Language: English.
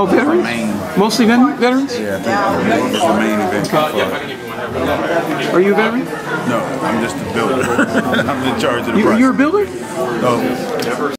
Oh, veterans? Main. Mostly ven- veterans? Yeah, I think it's the main event. for- Are you a veteran? No, I'm just a builder. I'm in charge of the You, you're a builder? Oh. No,